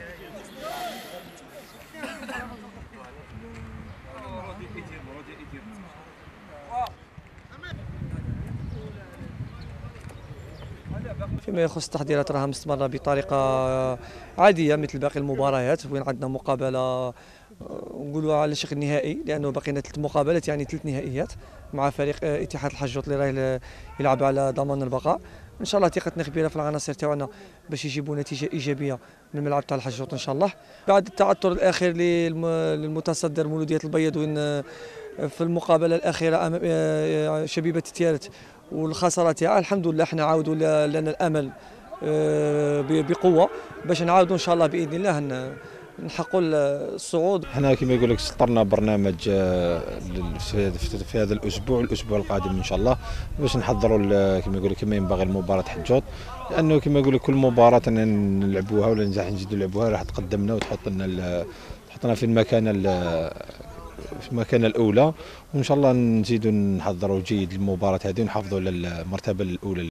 Yeah. فيما يخص التحضيرات راها مستمره بطريقة عادية مثل باقي المباريات وين عندنا مقابلة آه، نقولوا على شكل نهائي لأنه بقينا ثلاث مقابلات يعني ثلاث نهائيات مع فريق آه، اتحاد الحجوط اللي راه يلعب على ضمان البقاء. إن شاء الله ثقتنا كبيرة في العناصر تاعنا باش يجيبوا نتيجة إيجابية من الملعب تاع الحجوط إن شاء الله. بعد التعثر الأخير للم- للمتصدر مولودية البيض وين في المقابلة الأخيرة امام آه، شبيبة تيارت تاعها. الحمد لله إحنا عاودوا لنا الأمل آه، بقوة باش نعاودوا إن شاء الله بإذن الله ن- نحققوا الصعود. إحنا كما يقول لك سطرنا برنامج آه، في هذا الأسبوع الأسبوع القادم إن شاء الله باش نحضروا كما يقول لك كما ينبغي المباراة حجوط لأنه كما يقول لك كل مباراة نلعبوها ولا نزح نزيدوا نلعبوها راح تقدمنا وتحط لنا تحطنا في المكان ال- في المكانة الأولى وإن شاء الله نزيدوا نحضروا جيد المباراة هذه ونحافظوا على المرتبة الأولى.